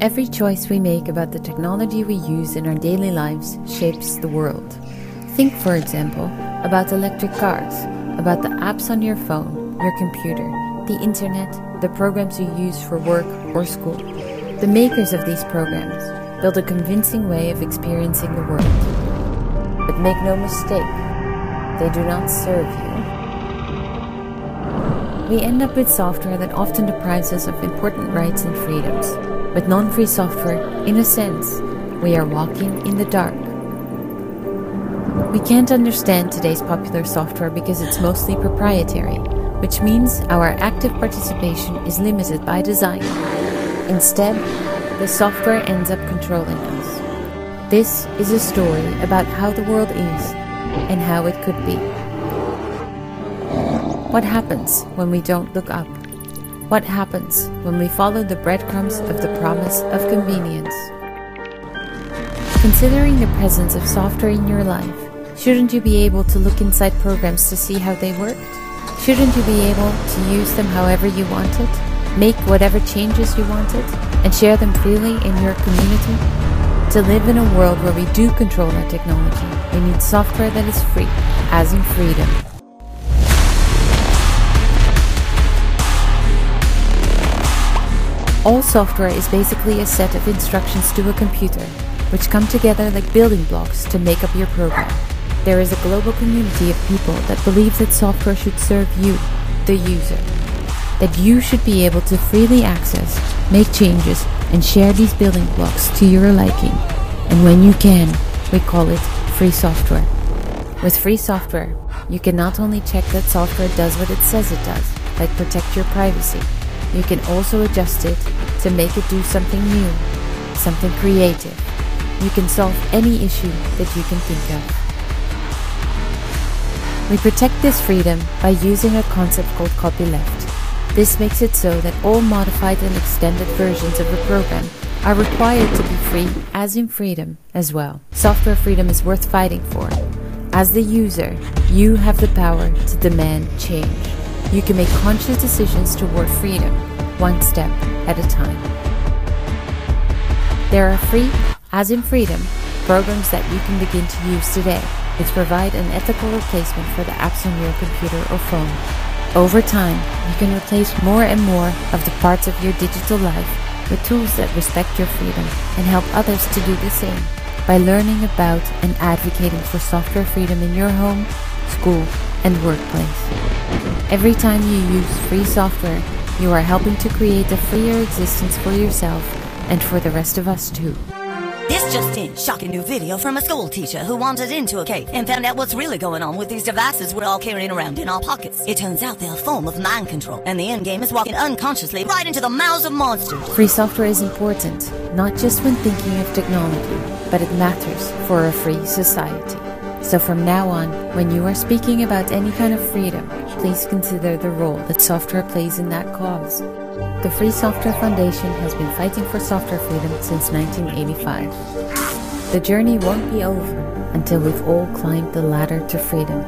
Every choice we make about the technology we use in our daily lives shapes the world. Think, for example, about electric cars, about the apps on your phone, your computer, the internet, the programs you use for work or school. The makers of these programs build a convincing way of experiencing the world. But make no mistake, they do not serve you. We end up with software that often deprives us of important rights and freedoms. With non free software, in a sense, we are walking in the dark. We can't understand today's popular software because it's mostly proprietary, which means our active participation is limited by design. Instead, the software ends up controlling us. This is a story about how the world is and how it could be. What happens when we don't look up? What happens when we follow the breadcrumbs of the promise of convenience? Considering the presence of software in your life, Shouldn't you be able to look inside programs to see how they worked? Shouldn't you be able to use them however you wanted, make whatever changes you wanted, and share them freely in your community? To live in a world where we do control our technology, we need software that is free, as in freedom. All software is basically a set of instructions to a computer, which come together like building blocks to make up your program. There is a global community of people that believe that software should serve you, the user. That you should be able to freely access, make changes, and share these building blocks to your liking. And when you can, we call it free software. With free software, you can not only check that software does what it says it does, like protect your privacy, you can also adjust it to make it do something new, something creative. You can solve any issue that you can think of. We protect this freedom by using a concept called copyleft. This makes it so that all modified and extended versions of a program are required to be free as in freedom as well. Software freedom is worth fighting for. As the user, you have the power to demand change. You can make conscious decisions toward freedom, one step at a time. There are free, as in freedom, programs that you can begin to use today which provide an ethical replacement for the apps on your computer or phone. Over time, you can replace more and more of the parts of your digital life with tools that respect your freedom and help others to do the same by learning about and advocating for software freedom in your home, school, and workplace. Every time you use free software, you are helping to create a freer existence for yourself and for the rest of us too. This just in, shocking new video from a school teacher who wandered into a cave and found out what's really going on with these devices we're all carrying around in our pockets. It turns out they're a form of mind control, and the end game is walking unconsciously right into the mouths of monsters. Free software is important, not just when thinking of technology, but it matters for a free society. So from now on, when you are speaking about any kind of freedom, please consider the role that software plays in that cause. The Free Software Foundation has been fighting for software freedom since 1985. The journey won't be over until we've all climbed the ladder to freedom.